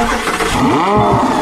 아.